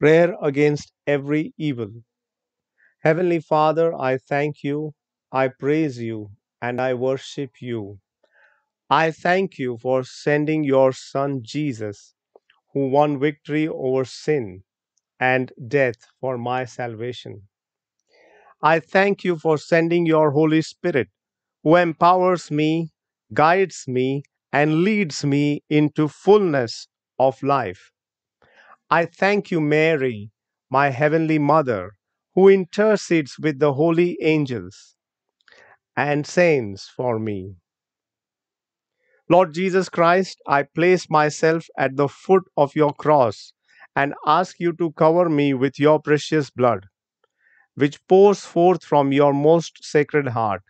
prayer against every evil. Heavenly Father, I thank you, I praise you, and I worship you. I thank you for sending your Son Jesus, who won victory over sin and death for my salvation. I thank you for sending your Holy Spirit, who empowers me, guides me, and leads me into fullness of life. I thank you, Mary, my heavenly mother, who intercedes with the holy angels and saints for me. Lord Jesus Christ, I place myself at the foot of your cross and ask you to cover me with your precious blood, which pours forth from your most sacred heart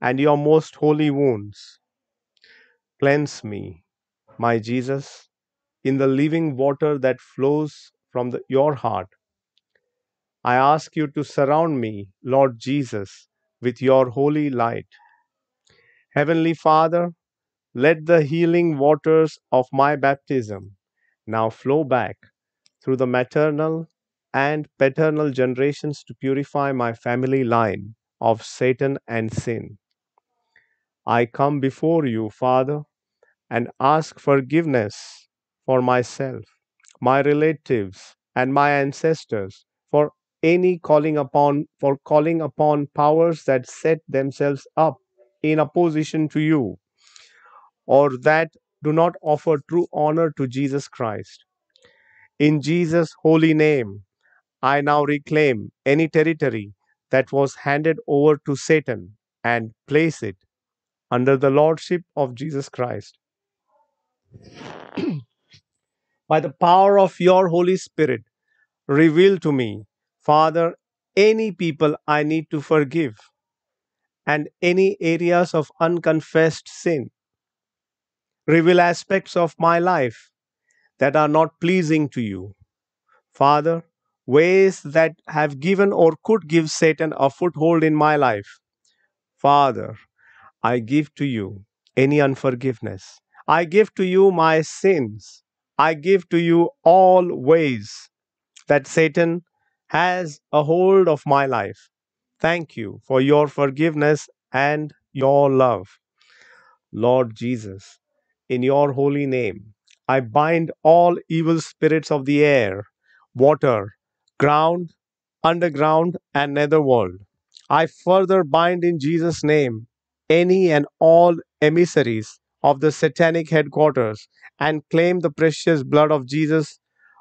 and your most holy wounds. Cleanse me, my Jesus, in the living water that flows from the, your heart. I ask you to surround me, Lord Jesus, with your holy light. Heavenly Father, let the healing waters of my baptism now flow back through the maternal and paternal generations to purify my family line of Satan and sin. I come before you, Father, and ask forgiveness for myself, my relatives, and my ancestors for any calling upon for calling upon powers that set themselves up in opposition to you or that do not offer true honor to Jesus Christ. In Jesus' holy name, I now reclaim any territory that was handed over to Satan and place it under the lordship of Jesus Christ. By the power of your Holy Spirit, reveal to me, Father, any people I need to forgive and any areas of unconfessed sin. Reveal aspects of my life that are not pleasing to you. Father, ways that have given or could give Satan a foothold in my life. Father, I give to you any unforgiveness. I give to you my sins. I give to you all ways that Satan has a hold of my life. Thank you for your forgiveness and your love. Lord Jesus, in your holy name, I bind all evil spirits of the air, water, ground, underground, and netherworld. I further bind in Jesus' name any and all emissaries of the satanic headquarters and claim the precious blood of Jesus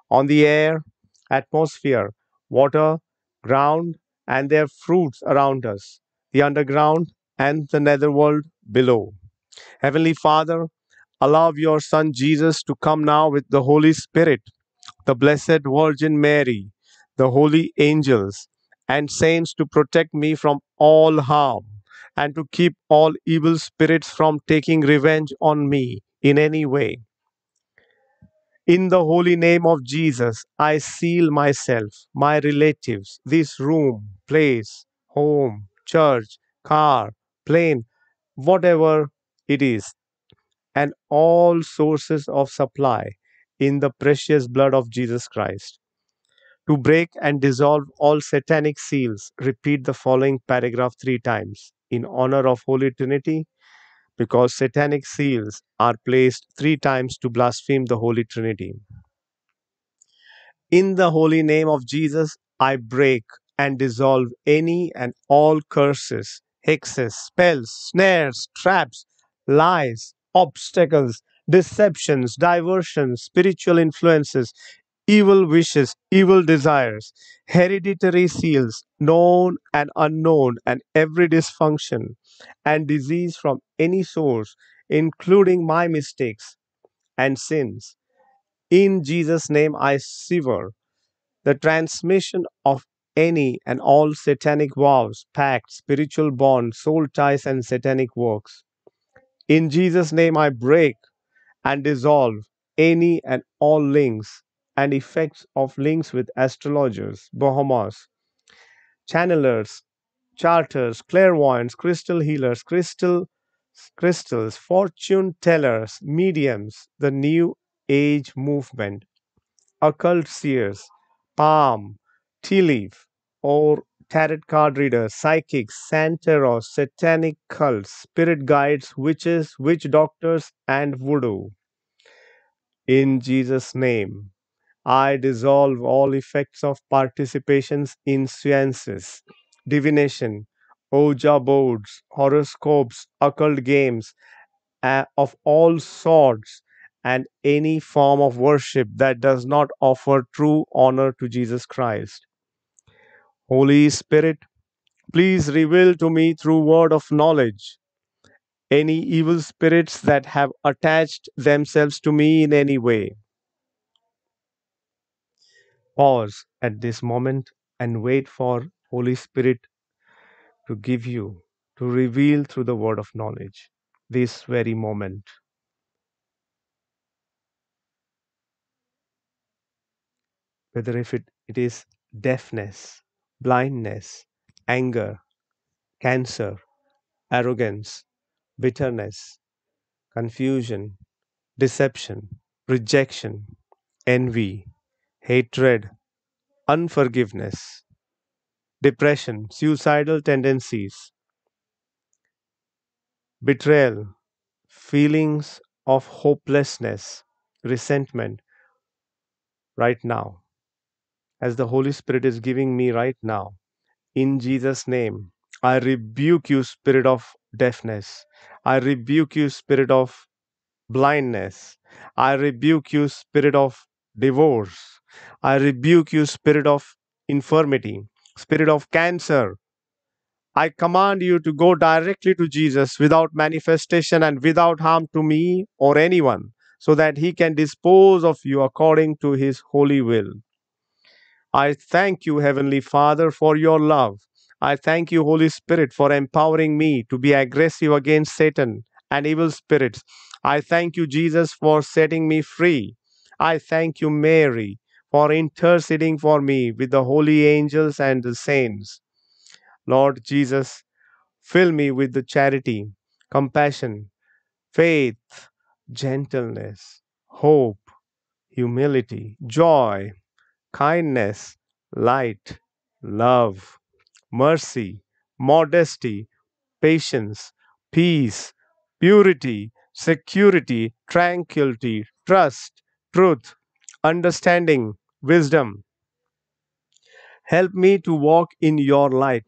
on the air, atmosphere, water, ground, and their fruits around us, the underground and the netherworld below. Heavenly Father, allow your Son Jesus to come now with the Holy Spirit, the Blessed Virgin Mary, the holy angels, and saints to protect me from all harm and to keep all evil spirits from taking revenge on me in any way. In the holy name of Jesus, I seal myself, my relatives, this room, place, home, church, car, plane, whatever it is, and all sources of supply in the precious blood of Jesus Christ. To break and dissolve all satanic seals, repeat the following paragraph three times in honor of Holy Trinity, because satanic seals are placed three times to blaspheme the Holy Trinity. In the holy name of Jesus, I break and dissolve any and all curses, hexes, spells, snares, traps, lies, obstacles, deceptions, diversions, spiritual influences, evil wishes, evil desires, hereditary seals, known and unknown, and every dysfunction and disease from any source, including my mistakes and sins. In Jesus' name, I sever the transmission of any and all satanic vows, pacts, spiritual bonds, soul ties, and satanic works. In Jesus' name, I break and dissolve any and all links and effects of links with astrologers, Bahamas, channelers, charters, clairvoyants, crystal healers, crystal crystals, fortune tellers, mediums, the new age movement, occult seers, palm, tea leaf, or tarot card readers, psychics, Santeros, satanic cults, spirit guides, witches, witch doctors, and voodoo. In Jesus' name, I dissolve all effects of participations in seances, divination, Ouija boards, horoscopes, occult games uh, of all sorts, and any form of worship that does not offer true honor to Jesus Christ. Holy Spirit, please reveal to me through word of knowledge any evil spirits that have attached themselves to me in any way. Pause at this moment and wait for Holy Spirit to give you, to reveal through the word of knowledge this very moment. Whether if it, it is deafness, blindness, anger, cancer, arrogance, bitterness, confusion, deception, rejection, envy, hatred, unforgiveness, depression, suicidal tendencies, betrayal, feelings of hopelessness, resentment, right now, as the Holy Spirit is giving me right now. In Jesus' name, I rebuke you, spirit of deafness. I rebuke you, spirit of blindness. I rebuke you, spirit of divorce. I rebuke you, spirit of infirmity, spirit of cancer. I command you to go directly to Jesus without manifestation and without harm to me or anyone, so that he can dispose of you according to his holy will. I thank you, Heavenly Father, for your love. I thank you, Holy Spirit, for empowering me to be aggressive against Satan and evil spirits. I thank you, Jesus, for setting me free. I thank you, Mary, for interceding for me with the holy angels and the saints. Lord Jesus, fill me with the charity, compassion, faith, gentleness, hope, humility, joy, kindness, light, love, mercy, modesty, patience, peace, purity, security, tranquility, trust, truth, understanding, wisdom. Help me to walk in your light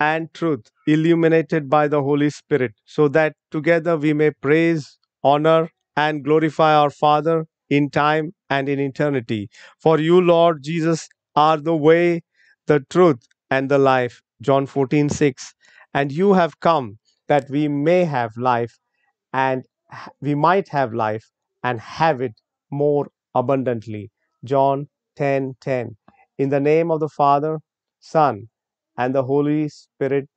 and truth, illuminated by the Holy Spirit, so that together we may praise, honor, and glorify our Father in time and in eternity. For you, Lord Jesus, are the way, the truth, and the life. John 14, 6. And you have come that we may have life and we might have life and have it more abundantly. John 10 10. In the name of the Father, Son, and the Holy Spirit,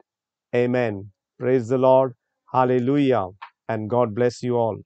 Amen. Praise the Lord. Hallelujah. And God bless you all.